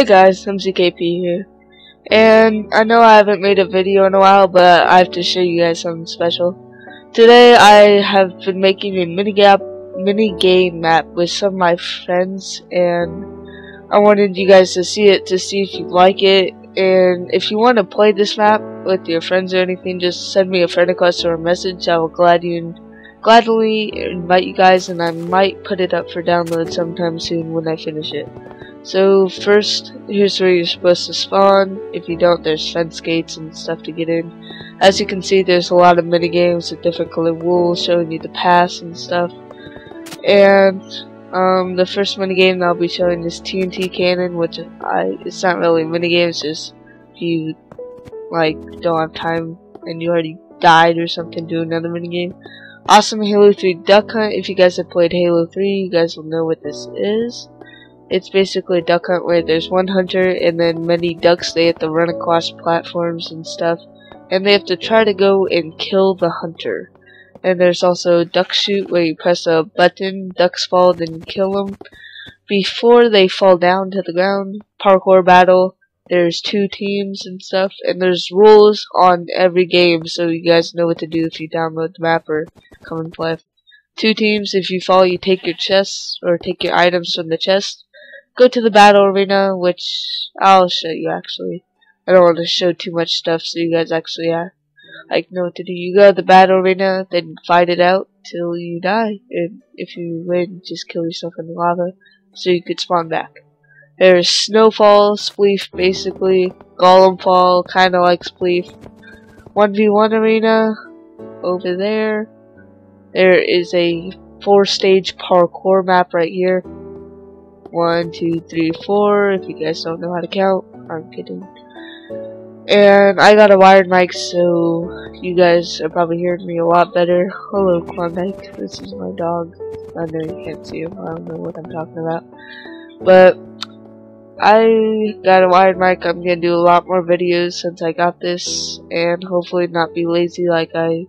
Hey guys, I'm ZKP here. And I know I haven't made a video in a while, but I have to show you guys something special. Today I have been making a mini gap mini game map with some of my friends and I wanted you guys to see it to see if you like it and if you want to play this map with your friends or anything just send me a friend request or a message I will gladly gladly invite you guys and I might put it up for download sometime soon when I finish it. So first, here's where you're supposed to spawn. If you don't, there's fence gates and stuff to get in. As you can see, there's a lot of mini games with different colored wool showing you the pass and stuff. And um, the first mini game I'll be showing is TNT Cannon, which I it's not really a mini game. It's just if you like don't have time and you already died or something, do another mini game. Awesome Halo 3 Duck Hunt. If you guys have played Halo 3, you guys will know what this is. It's basically a duck hunt where there's one hunter and then many ducks they have to run across platforms and stuff. And they have to try to go and kill the hunter. And there's also duck shoot where you press a button, ducks fall, then you kill them. Before they fall down to the ground, parkour battle, there's two teams and stuff, and there's rules on every game so you guys know what to do if you download the map or come and play. Two teams, if you fall, you take your chests or take your items from the chest go to the battle arena, which I'll show you actually. I don't want to show too much stuff so you guys actually uh, like know what to do. You go to the battle arena, then fight it out till you die. And if you win, just kill yourself in the lava so you could spawn back. There's Snowfall, Spleef, basically. Golem Fall, kinda like Spleef. 1v1 arena, over there. There is a four stage parkour map right here. One, two, three, four. If you guys don't know how to count, I'm kidding. And I got a wired mic, so you guys are probably hearing me a lot better. Hello, Klondike. This is my dog. I know you can't see him. I don't know what I'm talking about. But I got a wired mic. I'm gonna do a lot more videos since I got this, and hopefully not be lazy like I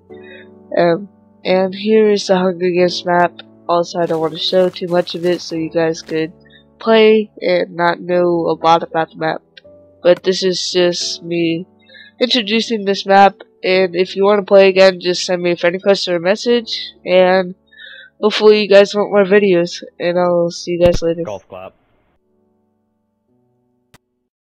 am. And here is the Hunger Games map. Also, I don't want to show too much of it, so you guys could play and not know a lot about the map. But this is just me introducing this map and if you want to play again just send me a friend request or a message and hopefully you guys want more videos and I'll see you guys later. Golf clap.